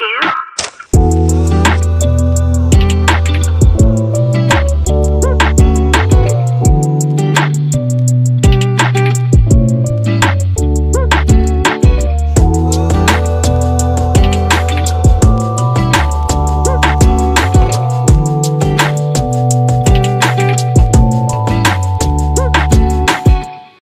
you.